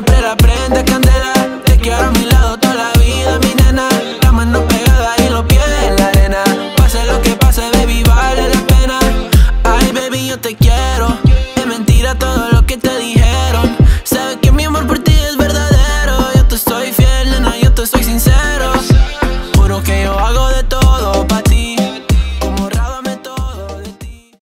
siempre la prende candela. Te quiero a mi lado toda la vida, mi nena. La mano pegada y los pies en la arena. Pase lo que pase, baby, vale la pena. Ay, baby, yo te quiero. Es mentira todo